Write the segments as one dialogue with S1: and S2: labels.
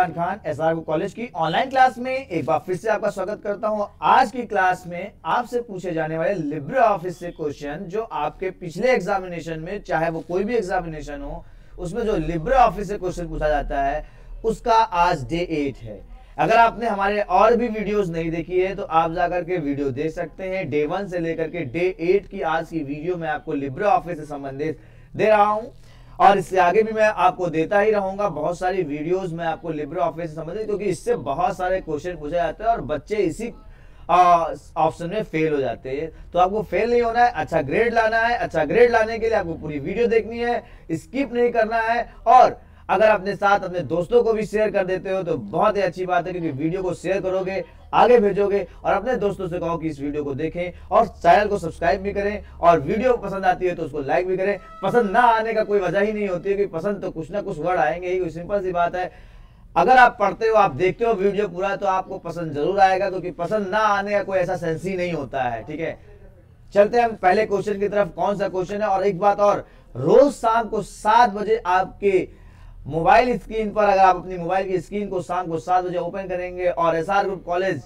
S1: Imran Khan S college की online class में एक बार फिर से आपका स्वागत करता हूँ। आज की क्लास में आपसे पूछे जाने वाले लिब्रे ऑफ़िस से क्वेश्चन जो आपके पिछले एग्जामिनेशन में, चाहे वो कोई भी एग्जामिनेशन हो, उसमें जो लिब्रे ऑफ़िस से क्वेश्चन पूछा जाता है, उसका आज डे एट है। अगर आपने हमारे और भी वीडियोस नहीं देखी है तो आप जाकर के वीडियो देख सकते हैं। डे वन से लेकर के डे एट की आज की वीडियो में आपको लिब्रे ऑफ़िस से संबंधित दे रहा हूँ। और इससे आगे भी मैं आपको देता ही रहूँगा बहुत सारी वीडियोस में आपको लिब्रे ऑफ़िस से संबंधित, क्योंकि इससे बहुत सारे क्वेश्चन पूछे जाते हैं और बच्चे इसी ऑप्शन में फेल हो जाते हैं। तो आपको फेल नहीं होना है अच्छा ग्रेड लाना है अच्छा ग्रेड लाने के लिए आपको पूरी वीडियो देखनी है स्किप नहीं करना है और अगर अपने साथ अपने दोस्तों को भी शेयर कर देते हो तो बहुत ही अच्छी बात है, क्योंकि वीडियो को शेयर करोगे, आगे भेजोगे और अपने दोस्तों से कहो कि इस वीडियो को देखें और चैनल को सब्सक्राइब भी करें और वीडियो पसंद आती है तो उसको लाइक भी करें। पसंद ना आने का कोई वजह ही नहीं होती है पसंद तो कुछ ना कुछ वर्ड आएँगे ही, कोई सिंपल सी बात है। अगर आप पढ़ते हो, आप देखते हो वीडियो पूरा तो आपको पसंद ज़रूर आएगा, क्योंकि पसंद ना आने का कोई ऐसा सेंस ही नहीं होता है, ठीक है? चलते हैं हम पहले क्वेश्चन की तरफ़, कौन सा क्वेश्चन है? और एक बात और, रोज शाम को सात बजे आपके मोबाइल स्क्रीन पर अगर आप अपनी मोबाइल की स्क्रीन को शाम को सात बजे ओपन करेंगे और एस आर ग्रुप कॉलेज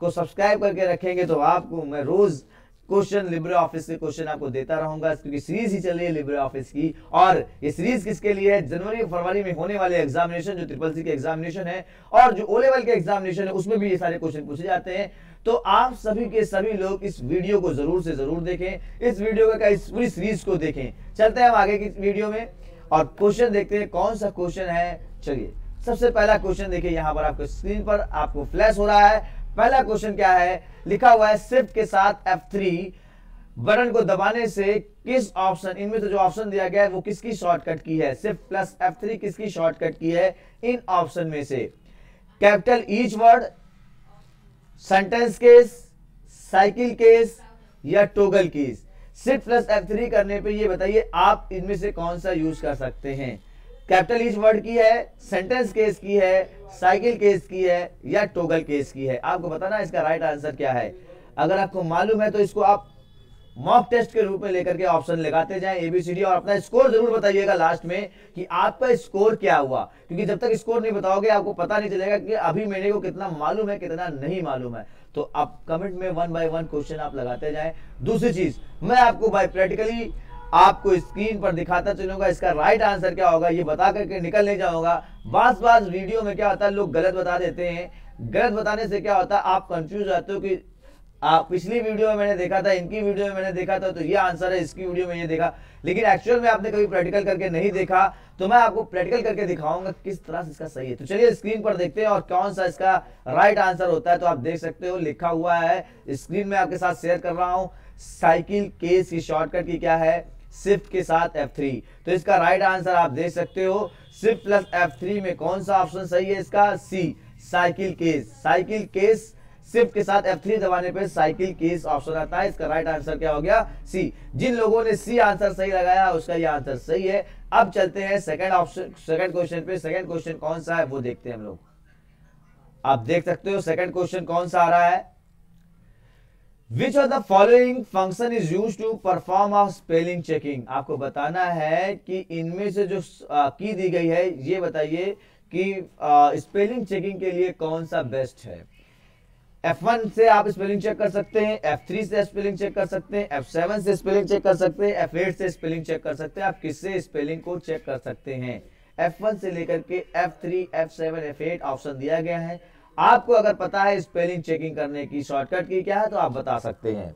S1: को सब्सक्राइब करके रखेंगे तो आपको मैं रोज क्वेश्चन लिब्रे ऑफ़िस से क्वेश्चन आपको देता रहूँगा, क्योंकि सीरीज़ ही चल रही है लिब्रे ऑफ़िस की। और ये सीरीज़ किसके लिए है? जनवरी फरवरी में होने वाले एग्जामिनेशन जो ट्रिपल सी के एग्जामिनेशन है, और जो ओ लेवल के एग्जामिनेशन है, उसमें भी ये सारे क्वेश्चन पूछे जाते हैं। तो आप सभी के सभी लोग इस वीडियो को ज़रूर से ज़रूर देखें, इस वीडियो का इस पूरी सीरीज़ को देखें। चलते हैं हम आगे की वीडियो में। और क्वेश्चन देखते हैं, कौन सा क्वेश्चन है? चलिए, सबसे पहला क्वेश्चन देखिए, यहाँ पर आपको स्क्रीन पर आपको फ्लैश हो रहा है। पहला क्वेश्चन क्या है? लिखा हुआ है शिफ्ट के साथ F3 बटन को दबाने से किस ऑप्शन इनमें तो जो ऑप्शन दिया गया है, वो किसकी शॉर्टकट की है? शिफ्ट प्लस F3 किसकी शॉर्टकट की है? इन ऑप्शन में से। Capital each word sentence case cycle case या toggle case shift plus F three करने पे ये बताइए, आप इनमें से कौन सा यूज़ कर सकते हैं? कैपिटल इच वर्ड की है, सेंटेंस केस की है, साइकिल केस की है, या टोगल केस की है? आपको बताना इसका राइट आंसर क्या है। अगर आपको मालूम है तो इसको आप मॉक टेस्ट के रूप में लेकर के ऑप्शन लगाते जाएँ एबीसीडी और अपना स्कोर ज़रूर बताइएगा लास्ट में कि आपका स्कोर क्या हुआ। क्योंकि जब तक स्कोर नहीं बताओगे, आपको पता नहीं चलेगा कि अभी मेरे को कितना मालूम है, कितना नहीं मालूम है। तो आप कमेंट में वन बाय वन क्वेश्चन आप लगाते जाएँ। दूसरी चीज़ मैं आपको बाय प्रैक्टिकली आपको स्क्रीन पर दिखाता चलूँगा इसका राइट आंसर क्या होगा ये बता करके निकल नहीं जाऊँगा। बास बास वीडियो में क्या होता है लोग गलत बता देते हैं। गलत बताने से क्या होता है आप कंफ्यूज रहते हो कि आ, पिछली वीडियो में मैंने देखा था इनकी वीडियो में मैंने देखा था तो ये आंसर है इसकी वीडियो में ये देखा। लेकिन एक्चुअल में आपने कभी प्रैक्टिकल करके नहीं देखा तो मैं आपको प्रैक्टिकल करके दिखाऊँगा किस तरह से इसका सही है। तो चलिए स्क्रीन पर देखते हैं और कौन सा इसका राइट आंसर होता है तो आप देख सकते हो, लिखा हुआ है। स्क्रीन में आपके साथ शेयर कर रहा हूँ साइकिल केस की शॉर्टकट की क्या है? शिफ्ट के साथ F3 तो इसका राइट आंसर आप देख सकते हो शिफ्ट प्लस F3 में कौन सा ऑप्शन सही है इसका? C cycle case cycle case shift के साथ F3 दबाने पे साइकिल केस ऑप्शन आता है। इसका राइट आंसर क्या हो गया? सी जिन लोगों ने सी आंसर सही लगाया, उसका ये आंसर सही है। अब चलते हैं सेकंड ऑप्शन सेकंड क्वेश्चन पे। सेकंड क्वेश्चन कौन सा है? वो देखते हैं हम लोग। आप देख सकते हो सेकंड क्वेश्चन कौन सा आ रहा है? Which of the following function is use to perform of spelling checking आपको बताना है कि इनमें से जो की दी गई है, ये बताइए कि स्पेलिंग चेकिंग के लिए कौन सा बेस्ट है। F1 से आप स्पेलिंग चेक कर सकते हैं F3 से स्पेलिंग चेक कर सकते हैं F7 से स्पेलिंग चेक कर सकते हैं F8 से स्पेलिंग चेक कर सकते हैं। आप किससे स्पेलिंग को चेक कर सकते हैं? F1 से लेकर के F3, F7, F8 ऑप्शन दिया गया है। आपको अगर पता है स्पेलिंग चेकिंग करने की शॉर्टकट की क्या है तो आप बता सकते हैं।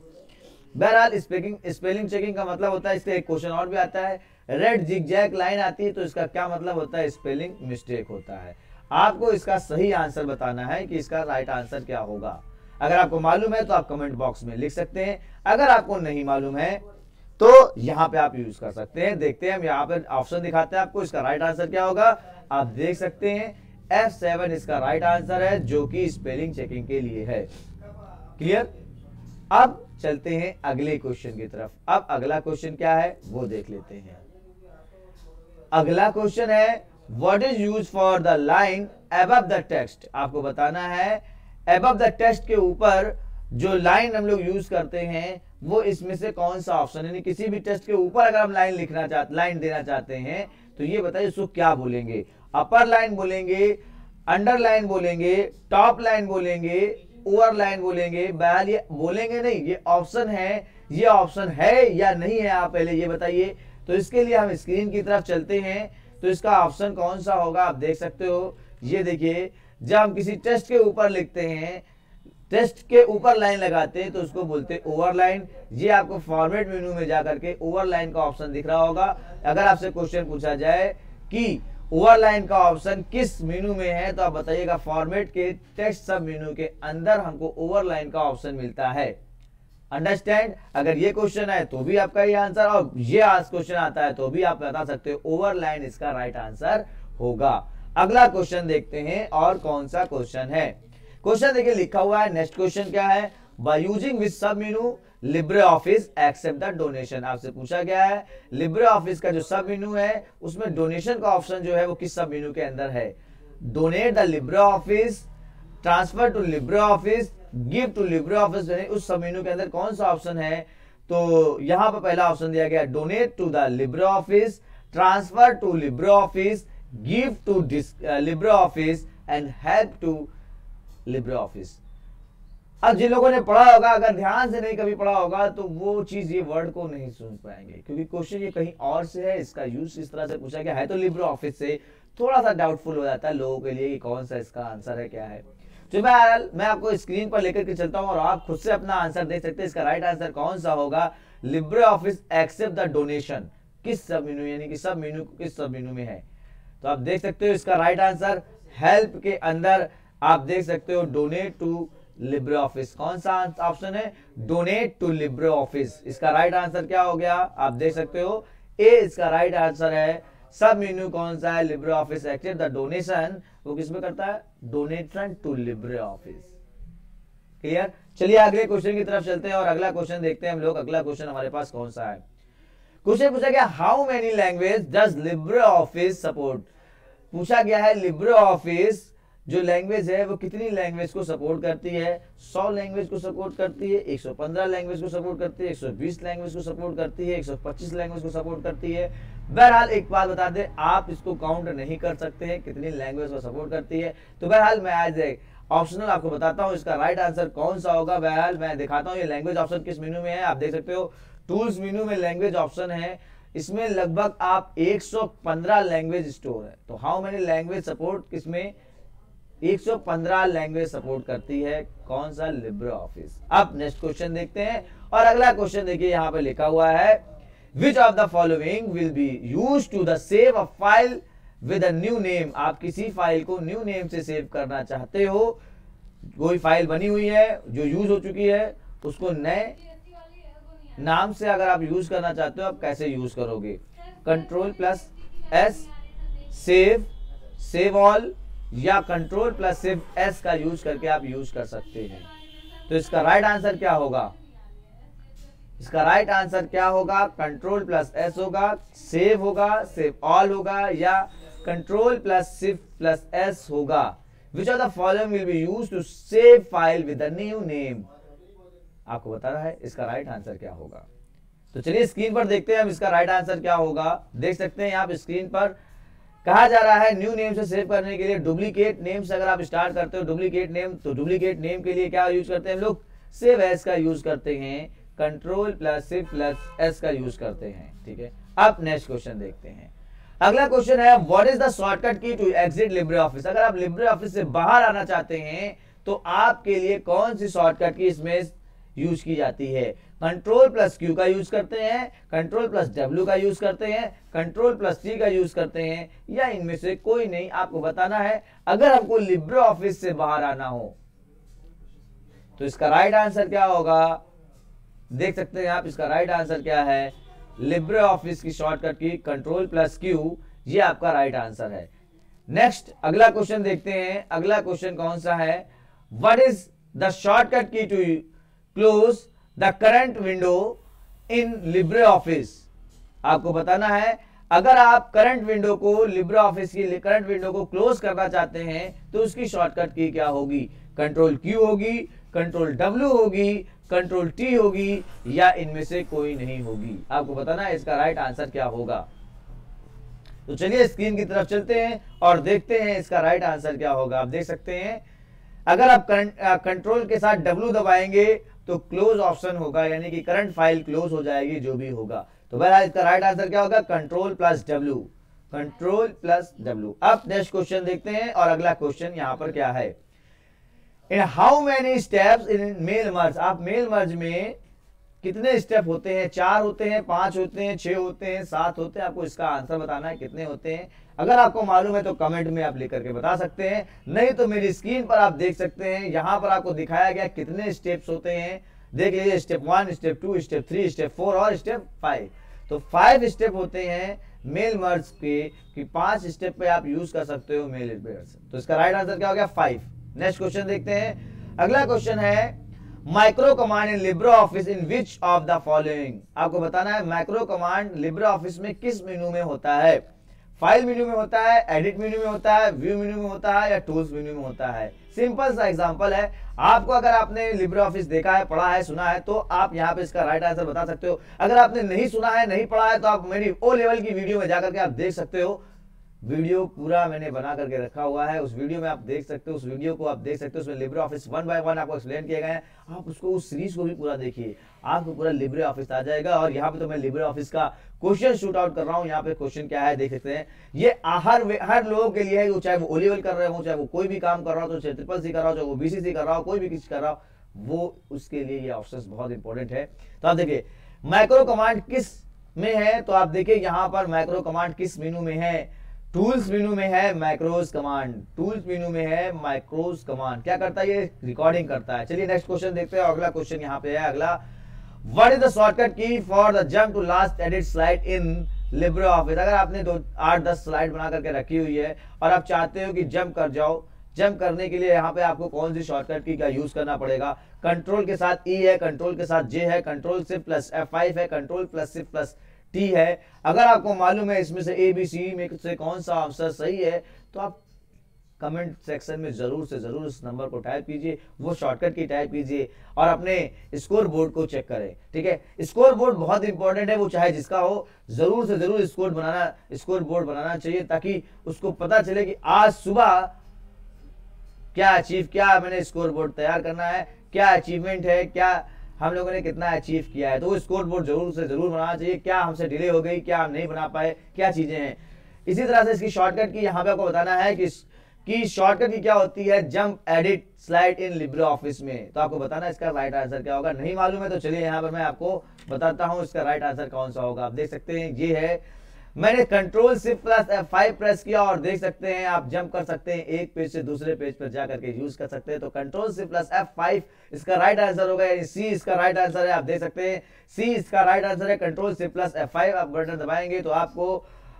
S1: बहरहाल स्पेलिंग स्पेलिंग चेकिंग का मतलब होता है इससे एक क्वेश्चन और भी आता है। रेड जिग लाइन आती है तो इसका क्या मतलब होता है? स्पेलिंग मिस्टेक होता है। आपको इसका सही आंसर बताना है कि इसका राइट आंसर क्या होगा। अगर आपको मालूम है तो आप कमेंट बॉक्स में लिख सकते हैं। अगर आपको नहीं मालूम है तो यहाँ पे आप यूज़ कर सकते हैं। देखते हैं, हम यहाँ पे ऑप्शन दिखाते हैं आपको, इसका राइट आंसर क्या होगा। आप देख सकते हैं F7 इसका राइट आंसर है, जो कि स्पेलिंग चेकिंग के लिए है। क्लियर अब चलते हैं अगले क्वेश्चन की तरफ़। अब अगला क्वेश्चन क्या है, वो देख लेते हैं। अगला क्वेश्चन है what is use for the line above the text आपको बताना है एबव द टेक्स्ट के ऊपर जो लाइन हम लोग यूज़ करते हैं, वो इसमें से कौन सा ऑप्शन यानी किसी भी टेक्स्ट के ऊपर अगर हम लाइन लिखना चाहते लाइन देना चाहते हैं तो ये बताइए उसको क्या बोलेंगे? अपर लाइन बोलेंगे अंडरलाइन बोलेंगे टॉप लाइन बोलेंगे ओवर लाइन बोलेंगे। बहरहाल ये बोलेंगे नहीं, ये ऑप्शन है, ये ऑप्शन है या नहीं है आप पहले ये बताइए। तो इसके लिए हम स्क्रीन की तरफ़ चलते हैं। तो इसका ऑप्शन कौन सा होगा? आप देख सकते हो। ये देखिए, जब हम किसी टेस्ट के ऊपर लिखते हैं टेस्ट के ऊपर लाइन लगाते हैं तो उसको बोलते हैं ओवर लाइन ये आपको फॉर्मेट मेनू में जाकर के ओवर लाइन का ऑप्शन दिख रहा होगा। अगर आपसे क्वेश्चन पूछा जाए कि ओवर लाइन का ऑप्शन किस मेनू में है तो आप बताइएगा फॉर्मेट के टेक्स्ट सब मेनू के अंदर हमको ओवर लाइन का ऑप्शन मिलता है। अंडरस्टैंड अगर ये क्वेश्चन है तो भी आपका ये आंसर और ये आज क्वेश्चन आता है तो भी आप बता सकते हो ओवर लाइन इसका राइट आंसर होगा। अगला क्वेश्चन देखते हैं, और कौन सा क्वेश्चन है? क्वेश्चन देखिए, लिखा हुआ है नेक्स्ट क्वेश्चन क्या है? By using which sub menu LibreOffice accept the donation आपसे पूछा गया है लिब्रे ऑफ़िस का जो सब मेनू है, उसमें डोनेशन का ऑप्शन जो है, वो किस सब मेनू के अंदर है? Donate the LibreOffice transfer to LibreOffice give to LibreOffice उस सब के अंदर कौन सा ऑप्शन है? तो यहाँ पर पहला ऑप्शन दिया गया donate to the LibreOffice transfer to LibreOffice give to LibreOffice and help to LibreOffice अब जिन लोगों ने पढ़ा होगा, अगर ध्यान से नहीं कभी पढ़ा होगा तो वो चीज़ ये वर्ड को नहीं सुन पाएँगे, क्योंकि क्वेश्चन ये कहीं और से है, इसका यूज़ इस तरह से पूछा गया है तो लिब्रे ऑफ़िस से थोड़ा सा डाउटफुल हो जाता है लोगों के लिए कि कौन सा इसका आंसर है, क्या है। तो मैं मैं आपको स्क्रीन पर लेकर के चलता हूँ और आप खुद से अपना आंसर देख सकते हैं। इसका राइट आंसर कौन सा होगा? LibreOffice accept the donation किस सब मेनू यानी कि सब मेनू किस सब मेनू में है? तो आप देख सकते हो इसका राइट आंसर हेल्प के अंदर आप देख सकते हो डोनेट टू लिब्रे ऑफ़िस कौन सा ऑप्शन है? डोनेट टू लिब्रे ऑफ़िस इसका राइट आंसर क्या हो गया? आप देख सकते हो ए इसका राइट आंसर है। सब मेन्यू कौन सा है? LibreOffice accept the donation वो किसमें करता है? Donation to LibreOffice clear चलिए अगले क्वेश्चन की तरफ़ चलते हैं और अगला क्वेश्चन देखते हैं हम लोग। अगला क्वेश्चन हमारे पास कौन सा है? क्वेश्चन पूछा गया how many language does LibreOffice support पूछा गया है लिब्रे ऑफ़िस जो लैंग्वेज है, वो कितनी लैंग्वेज को सपोर्ट करती है? 100 लैंग्वेज को सपोर्ट करती है 115 लैंग्वेज को सपोर्ट करती है 120 लैंग्वेज को सपोर्ट करती है 125 लैंग्वेज को सपोर्ट करती है। बहरहाल, एक बात बता दें, आप इसको काउंट नहीं कर सकते हैं, कितनी लैंग्वेज को सपोर्ट करती है। तो बहरहाल, मैं आज ऑप्शनल आपको बताता हूँ, इसका राइट आंसर कौन सा होगा? बहरहाल, मैं दिखाता हूँ, ये लैंग्वेज ऑप्शन किस मेनू में है, आप देख सकते हो। टूल्स मेनू में लैंग्वेज ऑप्शन है। इसमें लगभग आप 115 लैंग्वेज स्टोर है। तो हाउ मेनी लैंग्वेज सपोर्ट किसमें 115 लैंग्वेज सपोर्ट करती है। कौन सा? लिब्रे ऑफ़िस अब नेक्स्ट क्वेश्चन देखते हैं और अगला क्वेश्चन देखिए, यहाँ पे लिखा हुआ है which of the following will be use to the save a file with a new name आप किसी फ़ाइल को न्यू नेम से सेव करना चाहते हो, कोई फ़ाइल बनी हुई है, जो यूज़ हो चुकी है, उसको नए नाम से अगर आप यूज़ करना चाहते हो, आप कैसे यूज़ करोगे? Control plus S save save all या कंट्रोल प्लस सिर्फ़ एस का यूज़ करके आप यूज़ कर सकते हैं। तो इसका राइट आंसर क्या होगा? इसका राइट आंसर क्या होगा? कंट्रोल प्लस एस होगा सेव होगा सेव ऑल होगा, या कंट्रोल प्लस सिर्फ़ प्लस एस होगा। Which are the following will be use to save file with new name आपको बता रहा है, इसका राइट आंसर क्या होगा? तो चलिए स्क्रीन पर देखते हैं हम इसका राइट आंसर क्या होगा? देख सकते हैं आप स्क्रीन पर। कहा जा रहा है न्यू नेम से सेव करने के लिए डुप्लीकेट नेम से अगर आप स्टार्ट करते हो डुप्लीकेट नेम तो डुप्लीकेट नेम के लिए क्या यूज़ करते हैं लोग? सेव एस का यूज़ करते हैं कंट्रोल प्लस सिव प्लस एस का यूज़ करते हैं, ठीक है? अब नेक्स्ट क्वेश्चन देखते हैं। अगला क्वेश्चन है what is the shortcut key to exit LibreOffice अगर आप लिब्रे ऑफ़िस से बाहर आना चाहते हैं तो आपके लिए कौन सी शॉर्टकट की इसमें यूज़ की जाती है? कंट्रोल प्लस क्यू का यूज़ करते हैं कंट्रोल प्लस डब्ल्यू का यूज़ करते हैं कंट्रोल प्लस सी का यूज़ करते हैं। या इनमें से कोई नहीं, आपको बताना है, अगर हमको लिब्रे ऑफ़िस से बाहर आना हो तो इसका राइट आंसर क्या होगा? देख सकते हैं आप, इसका राइट आंसर क्या है? लिब्रे ऑफ़िस की shortcut key control plus Q ये आपका राइट आंसर है। नेक्स्ट अगला क्वेश्चन देखते हैं। अगला क्वेश्चन कौन सा है? What is the shortcut key to close the current window in LibreOffice आपको बताना है, अगर आप करंट विंडो को लिब्रे ऑफ़िस की करंट विंडो को क्लोज करना चाहते हैं तो उसकी शॉर्टकट की क्या होगी? कंट्रोल क्यू होगी कंट्रोल डब्ल्यू होगी कंट्रोल टी होगी, या इनमें से कोई नहीं होगी। आपको बताना है इसका राइट आंसर क्या होगा। तो चलिए स्क्रीन की तरफ़ चलते हैं और देखते हैं इसका राइट आंसर क्या होगा। आप देख सकते हैं, अगर आप कंट्रोल के साथ डब्ल्यू दबाएँगे तो क्लोज ऑप्शन होगा, यानी कि करंट फ़ाइल क्लोज हो जाएगी, जो भी होगा। तो बहरहाल इसका राइट आंसर क्या होगा? Control plus W control plus W अब नेक्स्ट क्वेश्चन देखते हैं, और अगला क्वेश्चन यहाँ पर क्या है? In how many steps in mail merge आप मेल मर्ज में कितने स्टेप होते हैं? चार होते हैं, पाँच होते हैं, छह होते हैं, सात होते हैं? आपको इसका आंसर बताना है, कितने होते हैं? अगर आपको मालूम है तो कमेंट में आप लिख करके बता सकते हैं। नहीं तो मेरी स्क्रीन पर आप देख सकते हैं। यहाँ पर आपको दिखाया गया कितने स्टेप्स होते हैं। देख लीजिए step one step two step three step four और स्टेप फाइव तो फाइव स्टेप होते हैं मेल मर्ज के कि पाँच स्टेप पे आप यूज़ कर सकते हो मेल तो इसका राइट आंसर क्या हो गया? फाइव नेक्स्ट क्वेश्चन देखते हैं। अगला क्वेश्चन है micro command in LibreOffice in which of the following आपको बताना है माइक्रो कमांड लिब्रो ऑफ़िस में किस मेनू में होता है? फ़ाइल मेन्यू में होता है, एडिट मेन्यू में होता है, व्यू मेन्यू में होता है या टूल्स मेन्यू में होता है। सिंपल सा एग्जांपल है। आपको अगर आपने लिब्रे ऑफ़िस देखा है, पढ़ा है, सुना है तो आप यहाँ पे इसका राइट आंसर बता सकते हो। अगर आपने नहीं सुना है, नहीं पढ़ा है तो आप मेरी ओ लेवल की वीडियो में जाकर के आप देख सकते हो। वीडियो पूरा मैंने बना करके रखा हुआ है। उस वीडियो में आप देख सकते हो, उस वीडियो को आप देख सकते हो। उसमें LibreOffice one by one आपको एक्सप्लेन किए गए हैं। आप उसको, उस सीरीज़ को भी पूरा देखिए। आपको पूरा लिब्रे ऑफ़िस आ जाएगा। और यहाँ पे तो मैं लिब्रे ऑफ़िस का क्वेश्चन शूट आउट कर रहा हूँ। यहाँ पे क्वेश्चन क्या है, देख सकते हैं। ये हर हर लोगों के लिए है। चाहे वो ओ लेवल कर रहे हो, चाहे वो कोई भी काम कर रहा हो, चाहे ट्रिपल सी कर रहा हो, चाहे वो बीसीसी कर रहा हो, कोई भी किसी कर रहा हो, वो उसके लिए ये ऑप्शन बहुत इंपॉर्टेंट है। तो आप देखिए माइक्रो कमांड किसमें है? तो आप देखिए, यहाँ पर माइक्रो कमांड किस मेनू में है? टूल्स मेनू में है माइक्रोज कमांड टूल्स मेनू में है माइक्रोज कमांड क्या करता है ये? रिकॉर्डिंग करता है. चलिए नेक्स्ट क्वेश्चन देखते हैं अगला क्वेश्चन यहाँ पे है. अगला. What is the shortcut key for the jump to last edit slide in LibreOffice अगर आपने दो, आठ, दस स्लाइड बना करके रखी हुई है और आप चाहते हो कि जंप कर जाओ जंप करने के लिए यहाँ पे आपको कौन सी शॉर्टकट की का यूज़ करना पड़ेगा? कंट्रोल के साथ ई e है कंट्रोल के साथ जे है कंट्रोल सिर्फ़ प्लस एफ़ फाइव है कंट्रोल प्लस सिर्फ़ प्लस टी है। अगर आपको मालूम है इसमें से ए बी सी में से कौन सा आंसर सही है तो आप कमेंट सेक्शन में ज़रूर से ज़रूर उस नंबर को टाइप कीजिए, वो शॉर्टकट की टाइप कीजिए और अपने स्कोर बोर्ड को चेक करें, ठीक है? स्कोर बोर्ड बहुत इंपॉर्टेंट है, वो चाहे जिसका हो, ज़रूर से ज़रूर स्कोर बनाना स्कोर बोर्ड बनाना चाहिए ताकि उसको पता चले कि आज सुबह क्या अचीव क्या मैंने स्कोर बोर्ड तैयार करना है, क्या अचीवमेंट है, क्या हम लोगों ने कितना अचीव किया है तो स्कोर बोर्ड ज़रूर से ज़रूर बनाना चाहिए, क्या हमसे डिले हो गई, क्या हम नहीं बना पाए, क्या चीज़ें हैं। इसी तरह से इसकी शॉर्टकट की यहाँ पे आपको बताना है कि की शॉर्टकट की क्या होती है jump edit slide in LibreOffice में। तो आपको बताना इसका राइट आंसर क्या होगा, नहीं मालूम है तो चलिए यहाँ पर मैं आपको बताता हूँ इसका राइट आंसर कौन सा होगा। आप देख सकते हैं, ये है मैंने control shift plus F five press किया और देख सकते हैं, आप जंप कर सकते हैं एक पेज से दूसरे पेज पर जाकर के यूज़ कर सकते हैं। तो control shift plus F five इसका राइट आंसर होगा सी इसका राइट आंसर है, आप देख सकते हैं। सी इसका राइट आंसर है control shift plus F five आप बटन दबाएँगे तो आपको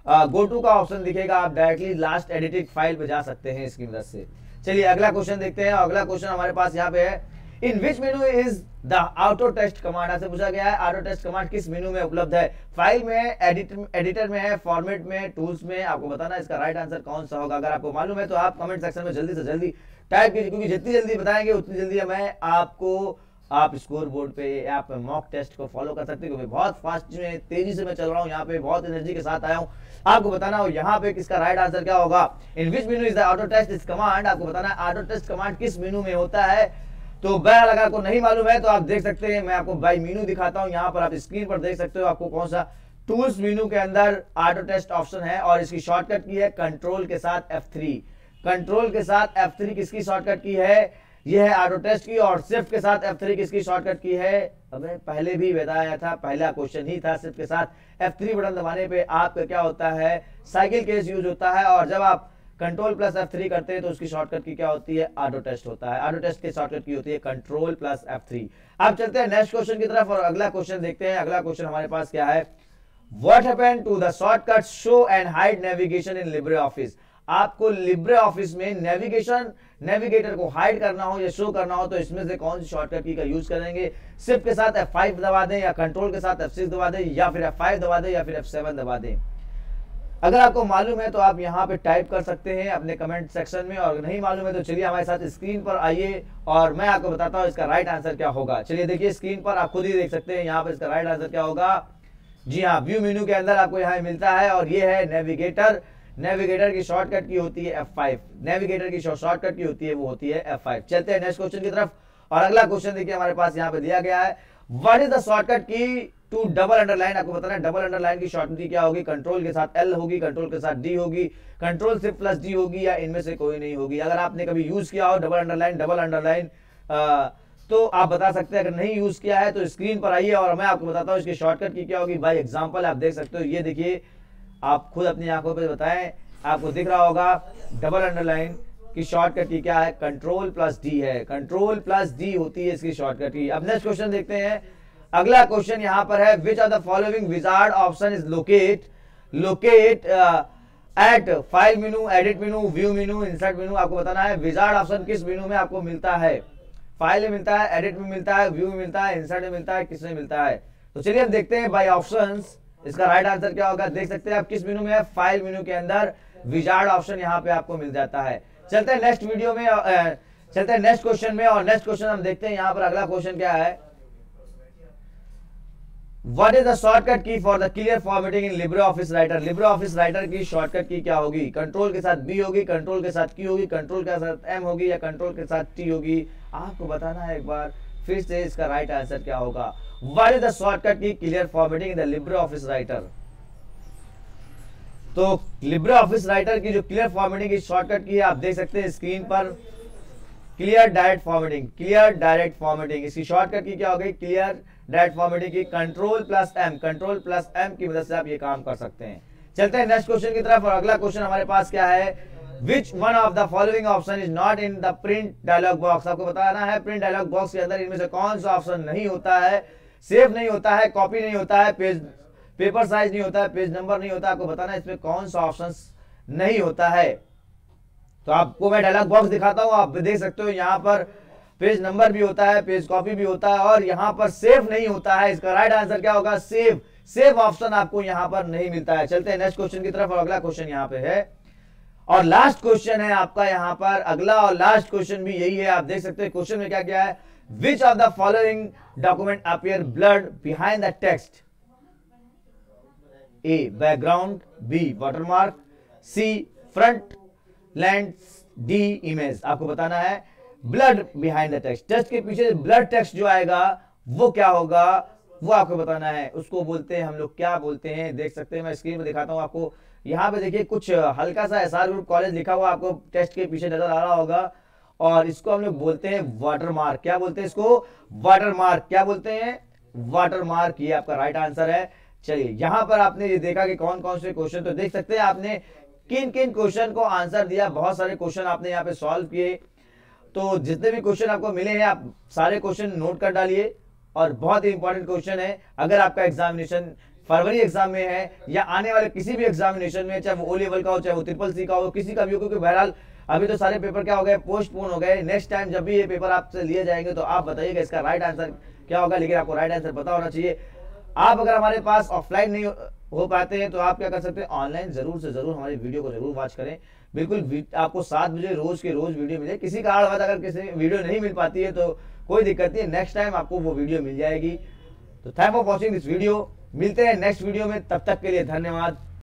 S1: गो टू का ऑप्शन दिखेगा, आप डायरेक्टली लास्ट एडिटेड फ़ाइल पर जा सकते हैं इसकी मदद से। चलिए अगला क्वेश्चन देखते हैं, अगला क्वेश्चन हमारे पास यहाँ पे है। In which menu is the auto test command आपसे पूछा गया है ऑटो टेस्ट कमांड किस मेनू में उपलब्ध है? फ़ाइल में एडिट एडिटर में है फॉर्मेट में टूल्स में, आपको बताना इसका राइट आंसर कौन सा होगा। अगर आपको मालूम है तो आप कमेंट सेक्शन में जल्दी से जल्दी टाइप कीजिए, क्योंकि जितनी जल्दी बताएँगे, उतनी जल्दी मैं आपको, आप स्कोर बोर्ड पे आप मॉक टेस्ट को फॉलो कर सकते हैं बहुत फास्ट में, तेज़ी से मैं चल रहा हूँ, यहाँ पे बहुत एनर्जी के साथ आया हूँ। आपको बताना हो यहाँ पे किसका राइट आंसर क्या होगा। In which menu is the auto test इस कमांड आपको बताना ऑटो टेस्ट कमांड किस मेनू में होता है? तो बहरहाल अगर आपको नहीं मालूम है तो आप देख सकते हैं, मैं आपको बाई मीनू दिखाता हूँ, यहाँ पर आप स्क्रीन पर देख सकते हो आपको कौन सा टूल्स मीनू के अंदर ऑटो टेस्ट ऑप्शन है, और इसकी शॉर्टकट की है कंट्रोल के साथ F3 कंट्रोल के साथ F3 किसकी शॉर्टकट की है? यह है ऑटो टेस्ट की, और सिर्फ़ के साथ F3 किसकी शॉर्टकट की है? हमें पहले भी बताया था, पहला क्वेश्चन ही था सिर्फ़ के साथ। F3 बटन दबाने पे आपका क्या होता है? साइकिल केस यूज़ होता है, और जब आप कंट्रोल प्लस एफ़ थ्री करते हैं तो उसकी शॉर्टकट की क्या होती है? ऑटो टेस्ट होता है। ऑटो टेस्ट की शॉर्टकट की होती है कंट्रोल प्लस एफ़ थ्री अब चलते हैं नेक्स्ट क्वेश्चन की तरफ़ और अगला क्वेश्चन देखते हैं। अगला क्वेश्चन हमारे पास क्या है? What happen to the shortcut show and hide navigation in LibreOffice आपको लिब्रे ऑफ़िस में नेविगेशन नेविगेटर को हाइड करना हो या शो करना हो तो इसमें से कौन सी शॉर्टकट की का यूज़ करेंगे? सिर्फ़ के साथ F5 दबा दें या कंट्रोल के साथ F6 दबा दें या फिर F5 दबा दें या फिर F7 दबा दें? अगर आपको मालूम है तो आप यहाँ पे टाइप कर सकते हैं अपने कमेंट सेक्शन में और नहीं मालूम है तो चलिए हमारे साथ स्क्रीन पर आइए और मैं आपको बताता हूँ इसका राइट आंसर क्या होगा। चलिए देखिए स्क्रीन पर आप खुद ही देख सकते हैं यहाँ पर इसका राइट आंसर क्या होगा। जी हाँ व्यू मेन्यू के अंदर आपको यहाँ मिलता है और ये है नेविगेटर नेविगेटर की शॉर्टकट की होती है F5 नेविगेटर की शॉर्टकट की होती है, वो होती है F5 चलते हैं नेक्स्ट क्वेश्चन की तरफ़ और अगला क्वेश्चन देखिए हमारे पास यहाँ पे दिया गया है। What is the shortcut key to double underline, आपको बताना है डबल अंडरलाइन की शॉर्टकट क्या होगी? कंट्रोल के साथ एल होगी कंट्रोल के साथ डी होगी। कंट्रोल से प्लस डी होगी या इनमें से कोई नहीं होगी। अगर आपने कभी यूज़ किया हो डबल अंडरलाइन डबल अंडरलाइन तो आप बता सकते हैं, अगर नहीं यूज़ किया है तो स्क्रीन पर आइए और मैं आपको बताता हूँ, इसकी शॉर्टकट की क्या होगी। बाई एग्ज़ाम्पल आप देख सकते हो, ये देखिए, आप खुद अपनी आँखों पर बताएँ, आपको दिख रहा होगा डबल अंडरलाइन की शॉर्टकट की क्या है? कंट्रोल प्लस डी है। कंट्रोल प्लस डी होती है इसकी शॉर्टकट की। अब नेक्स्ट क्वेश्चन देखते हैं। अगला क्वेश्चन यहाँ पर है which are the following wizard option is locate locate at file menu edit menu view menu insert menu आपको बताना है विजार्ड ऑप्शन किस मेनू में आपको मिलता है? फ़ाइल में मिलता है एडिट में मिलता है व्यू में मिलता है इंसर्ट में मिलता है, किसमें मिलता है? तो चलिए हम देखते हैं बाई ऑप्शन इसका राइट आंसर क्या होगा? देख सकते हैं आप किस मेनू में है फ़ाइल मेनू के अंदर विजार्ड ऑप्शन यहाँ पे आपको मिल जाता है। चलते हैं नेक्स्ट वीडियो में चलते हैं नेक्स्ट क्वेश्चन में और नेक्स्ट क्वेश्चन हम देखते हैं यहाँ पर अगला क्वेश्चन क्या है? What is the shortcut key for the clear formatting in LibreOffice Writer? LibreOffice Writer की शॉर्टकट की क्या होगी? कंट्रोल के साथ बी होगी कंट्रोल के साथ क्यू होगी कंट्रोल के साथ एम होगी या कंट्रोल के साथ टी होगी? आपको बताना है एक बार, फिर से इसका राइट right आंसर क्या होगा? What is the shortcut key clear formatting in the LibreOffice Writer? तो लिब्रे ऑफ़िस राइटर की जो क्लियर फॉर्मेटिंग की शॉर्टकट की आप देख सकते हैं स्क्रीन पर। Clear direct formatting clear direct formatting इसकी शॉर्टकट की क्या हो गई? क्लियर डायरेक्ट फॉर्मेटिंग की control plus M control plus M की मदद से आप ये काम कर सकते हैं। चलते हैं नेक्स्ट क्वेश्चन की तरफ़ और अगला क्वेश्चन हमारे पास क्या है? Which one of the following option is not in the print dialog box आपको बताना है प्रिंट डायलॉग बॉक्स के अंदर इनमें से कौन सा ऑप्शन नहीं होता है? सेव नहीं होता है कॉपी नहीं होता है पेज पेपर साइज़ नहीं होता है पेज नंबर नहीं होता आपको बताना है इसमें कौन सा ऑप्शन नहीं होता है। तो आपको मैं डायलॉग बॉक्स दिखाता हूँ, आप देख सकते हो यहाँ पर पेज नंबर भी होता है, पेज कॉपी भी होता है और यहाँ पर सेव नहीं होता है। इसका राइट आंसर क्या होगा? सेव। सेव ऑप्शन आपको यहाँ पर नहीं मिलता है। चलते हैं नेक्स्ट क्वेश्चन की तरफ़ और अगला क्वेश्चन यहाँ पे है। और लास्ट क्वेश्चन है आपका यहाँ पर। अगला और लास्ट क्वेश्चन भी यही है। आप देख सकते हैं क्वेश्चन में क्या क्या है। Which of the following document appear blood behind the text A background B watermark C front land D image आपको बताना है। Blood behind the text text के पीछे ब्लड टेक्स्ट जो आएगा, वो क्या होगा? वो आपको बताना है। उसको बोलते हैं, हम लोग क्या बोलते हैं? देख सकते हैं, मैं स्क्रीन पर दिखाता हूँ आपको। यहाँ पे देखिए, कुछ हल्का सा एस ग्रुप कॉलेज लिखा हुआ आपको टेस्ट के पीछे नज़र आ रहा होगा। और इसको हम लोग बोलते हैं वाटर मार्क क्या बोलते हैं इसको? वाटर मार्क क्या बोलते हैं? वाटर मार्क ये आपका राइट आंसर है। चलिए, यहाँ पर आपने ये देखा कि कौन कौन से क्वेश्चन तो देख सकते हैं आपने किन किन क्वेश्चन को आंसर दिया। बहुत सारे क्वेश्चन आपने यहाँ पे सॉल्व किए। तो जितने भी क्वेश्चन आपको मिले हैं, आप सारे क्वेश्चन नोट कर डालिए। और बहुत ही इंपॉर्टेंट क्वेश्चन है, अगर आपका एग्जामिनेशन फरवरी एग्ज़ाम में है, या आने वाले किसी भी एग्जामिनेशन में, चाहे वो ओ लेवल का हो, चाहे वो ट्रिपल सी का हो, किसी का भी हो, क्योंकि बहरहाल अभी तो सारे पेपर क्या हो गए पोस्टपोन हो गए। नेक्स्ट टाइम जब भी ये पेपर आपसे लिए जाएँगे तो आप बताइएगा इसका राइट आंसर क्या होगा, लेकिन आपको राइट आंसर पता होना चाहिए। आप अगर हमारे पास ऑफलाइन नहीं हो पाते हैं तो आप क्या कर सकते हैं ऑनलाइन ज़रूर से ज़रूर हमारी वीडियो को ज़रूर वॉच करें। बिल्कुल आपको सात बजे रोज के रोज वीडियो मिले। किसी कारण अगर किसी वीडियो नहीं मिल पाती है तो कोई दिक्कत नहीं नेक्स्ट टाइम आपको वो वीडियो मिल जाएगी। तो thank for watching this video मिलते हैं नेक्स्ट वीडियो में। तब तक के लिए धन्यवाद।